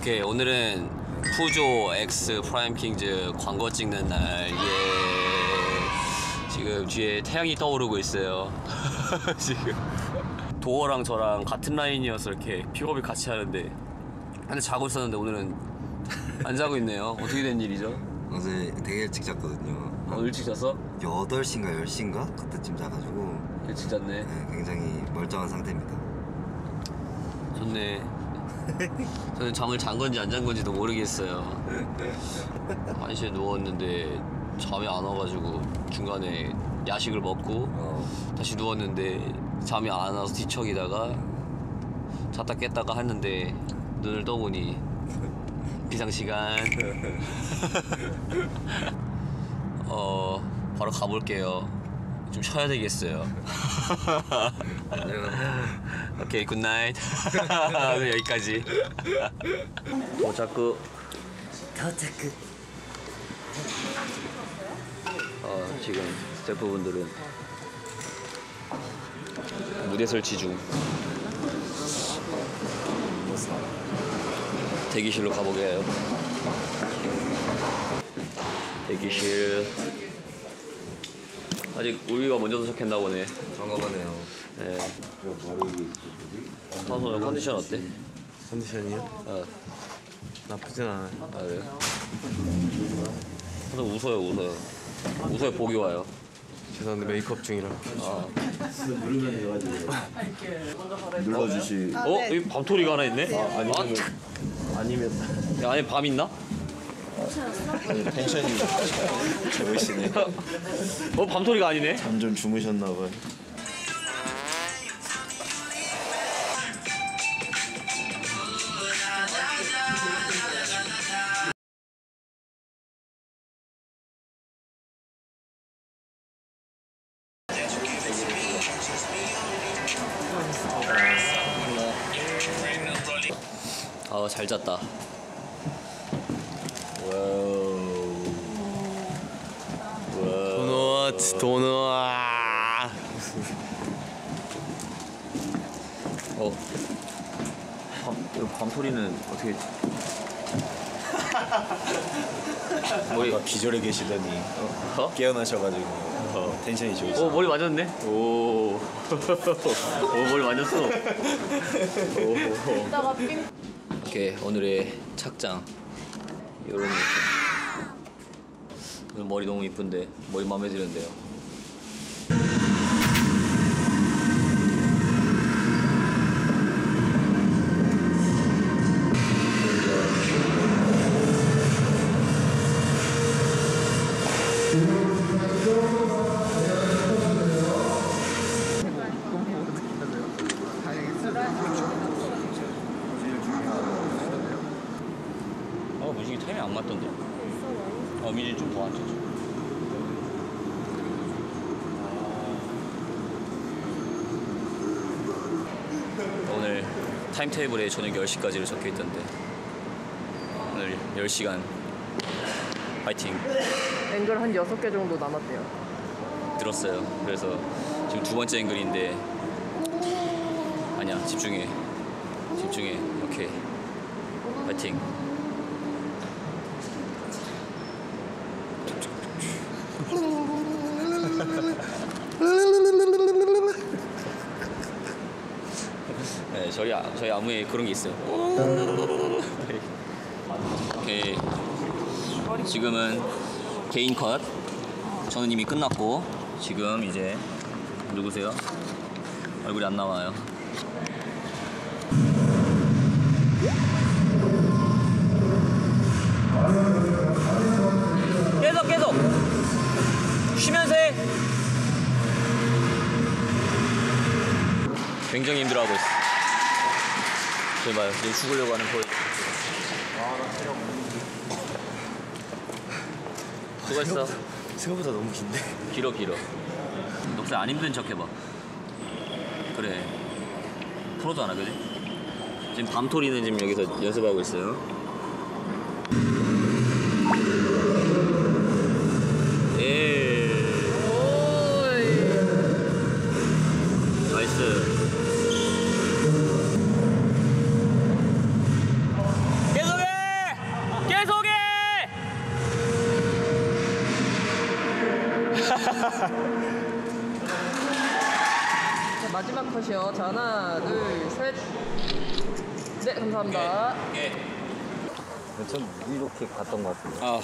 오케이 오늘은 푸조 X 프라임 킹즈 광고 찍는 날. 예. 지금 뒤에 태양이 떠오르고 있어요. 지금 도어랑 저랑 같은 라인이어서 이렇게 픽업을 같이 하는데 근데 자고 있었는데 오늘은 안 자고 있네요. 어떻게 된 일이죠? 어제 되게 일찍 잤거든요. 어, 일찍 잤어? 8시인가 10시인가? 그때쯤 자가지고 일찍 잤네. 네, 굉장히 멀쩡한 상태입니다. 좋네. 저는 잠을 잔 건지 안 잔 건지도 모르겠어요. 한시에 누웠는데 잠이 안 와가지고 중간에 야식을 먹고 어, 다시 누웠는데 잠이 안 와서 뒤척이다가 잤다 깼다가 했는데 눈을 떠보니 비상시간. 어 바로 가볼게요 좀 쉬어야 되겠어요. 오케이 good night 오늘 여기까지. 도착구. 도착크. 어, 지금 스태프분들은 무대 설치 중. 대기실로 가보게 해요. 대기실 아직 우리가 먼저 도착했나 보네 정감하네요. 네. 선수 컨디션 어때? 컨디션이요? 어, 나쁘진 않아요. 아 그래요? 선수 웃어요 웃어요 웃어요 복이 와요 죄송한데 메이크업 중이라. 눌러주시 어? 여기 밤토리가 하나 있네? 아니면 아니면 야, 안에 밤 있나? 텐션이 좋으시네 어 밤토리가 아니네? 잠 좀 주무셨나 봐요. 아잘 잤다 어. 밤, 이거 밤토리는 어떻게 머리 기절해 계시더니 어? 깨어나셔가지고 텐션이 좋으시네 오 머리 맞았네? 오, 오 머리 맞았어. 오. 이따가 삥 이렇게 오늘의 착장. 이런 느낌 오늘 머리 너무 이쁜데 머리 마음에 드는데요 어 무식이 타이밍 안 맞던데? 어 미진 좀 더 앉혀줘. 오늘 타임테이블에 저녁 10시까지로 적혀 있던데. 오늘 10시간. 파이팅. 앵글 한 6개 정도 남았대요. 들었어요. 그래서 지금 두 번째 앵글인데. 아니야 집중해. 집중해. 오케이. 파이팅 네, 저희 아- 저희 안무에 그런 게 있어요. 오케이. 지금은 개인 컷. 저는 이미 끝났고 지금 이제 누구세요? 얼굴이 안 나와요. 계속 계속 쉬면서 해. 굉장히 힘들어하고 있어. 저기 봐요. 지금 죽으려고 하는 보이. 수고했어. 생각보다 너무 긴데. 길어 길어. 녹색 안 힘든 척 해봐. 그래. 프로도 안 하거든. 지금 밤토리는 지금 여기서 연습하고 있어요. 주시오. 자, 하나, 둘, 셋. 네, 감사합니다. 전 이렇게 갔던 것 같은데. 아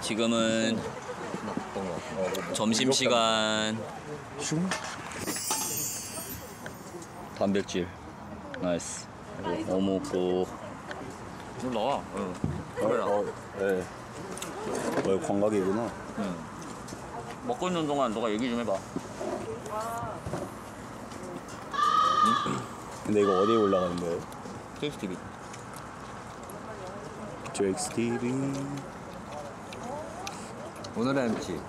지금은 갔던 것 같은데. 점심 시간 단백질 나이스 그리고 어묵고 물 나와 어, 어, 네. 어, 광각이구나. 먹고 있는 동안 너가 얘기 좀 해봐 근데 이거 어디에 올라가는 거예요? KTV 조엑스 TV. 오늘의 MC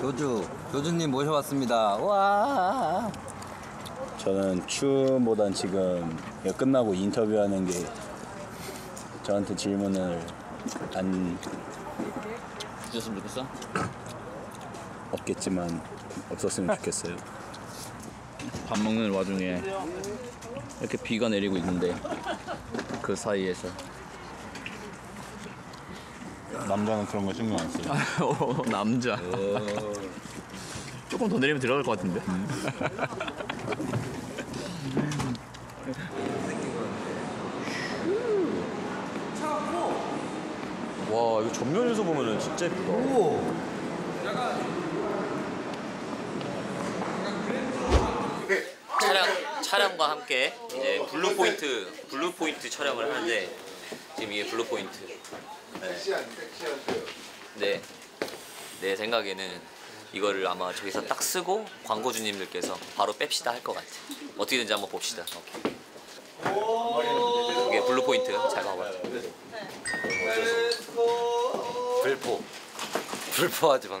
교주 교주님 모셔왔습니다. 와. 저는 춤보단 지금 이거 끝나고 인터뷰하는 게 저한테 질문을 안 주셨으면 좋겠어? 없겠지만 없었으면 좋겠어요. 밥 먹는 와중에 이렇게 비가 내리고 있는데 그 사이에서. 남자는 그런 거 신경 안 써요. 어, 남자. 조금 더 내리면 들어갈 것 같은데. 와 이거 전면에서 보면은 진짜 예쁘다. 촬 영 촬영과 함께 이제 블루 포인트 블루 포인트 촬영을 하는데 지금 이게 블루 포인트. 네. 내 생각에는 이거를 아마 저기서 딱 쓰고 광고주님들께서 바로 뺍시다 할 것 같아. 어떻게든지 한번 봅시다. 오케이. 이게 블루 포인트 잘 봐봐요. 불포. 불포하지 마.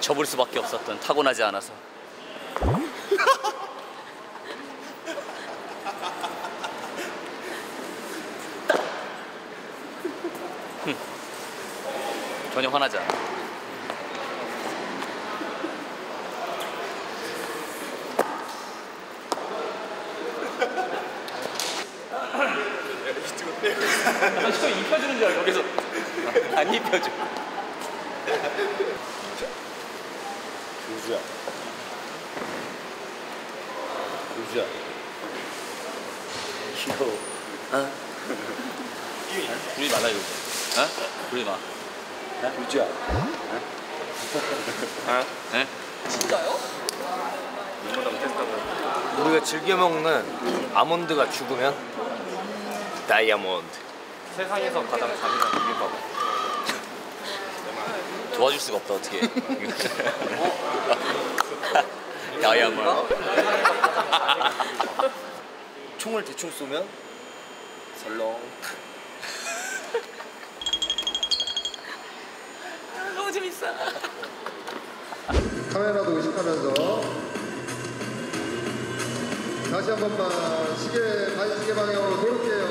접을 수밖에 없었던 타고나지 않아서. 흠. 전혀 화나지 않아. 저 입혀주는 줄 알고 그래서 안 입혀줘. 유주야. 유주야. 귀여워. 부르지 말라 이거. 어? 부르지 마. 유주야. 네? 우리가 즐겨 먹는 아몬드가 죽으면 다이아몬드. 세상에서 가장 잔인한 비빔밥. 도와줄 수가 없다 어떻게. 야야마. 총을 대충 쏘면 설렁. 카메라도 의식하면서 다시 한 번만 시계 반시계 방향으로 돌을게요.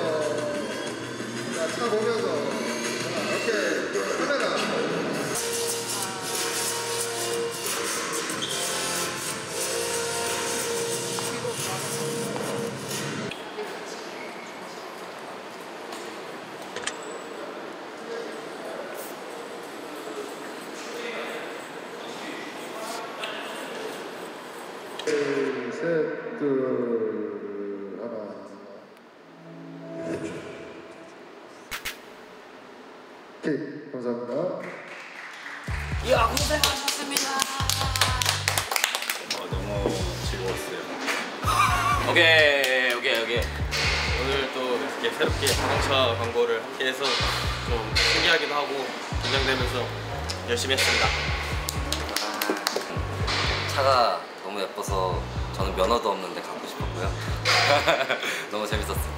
자, 차 보면서 오케이, 감사합니다. 어, 너무 즐거웠어요. 오케이 오케이 오케이. 오늘 또 이렇게 새롭게 자동차 광고를 함께 해서 좀 신기하기도 하고 긴장되면서 열심히 했습니다. 차가 너무 예뻐서 저는 면허도 없는데 갖고 싶었고요. 너무 재밌었어요.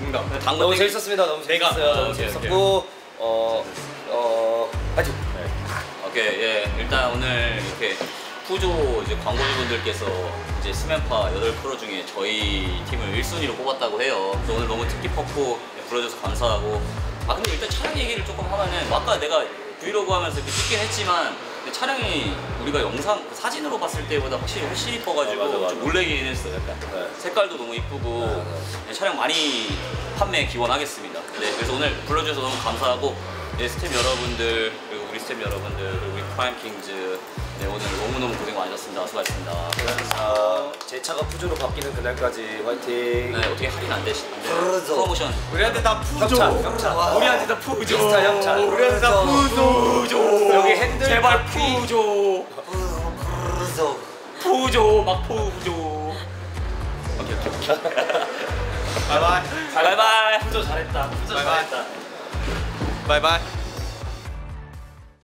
좋습니다. 당근 너무 땡기- 재밌었습니다. 너무 재밌었어요. 너무 재밌었고 어, 어, 하죠. 오케이 예 일단 오늘 이렇게 푸조 이제 광고주분들께서 이제 스맨파 8프로 중에 저희 팀을 1순위로 뽑았다고 해요. 그래서 오늘 너무 뜻깊었고 불러줘서 감사하고 아 근데 일단 촬영 얘기를 조금 하면은 뭐 아까 내가 브이로그 하면서 이렇게 찍긴 했지만 근데 촬영이 우리가 영상 그 사진으로 봤을 때보다 확실히 훨씬 이뻐가지고 아, 맞아, 맞아. 좀 놀래긴 했어 약간 네. 색깔도 너무 이쁘고 네, 촬영 많이 판매 기원하겠습니다. 네, 그래서 오늘 불러주셔서 너무 감사하고 네, 스텝 여러분들 그리고 우리 스텝 여러분들 그리고 우리 프라임 킹즈 네, 오늘 너무너무 고생 많으셨습니다. 수고하셨습니다. 아, 제 차가 푸조로 바뀌는 그날까지 화이팅. 네, 어떻게 할인 안 되시? 안 돼요? 그러죠. 프로모션 우리한테 다 푸조. 형차, 형차. 우리한테 다 푸조. 형차. 그러죠. 우리한테 다 푸조. 여기 핸들 제발 푸조 그래서 푸조 막 푸조 오케이 오케이 오케이 바이바이. 바이바이 푸조 잘했다 푸조 잘했다 바이바이.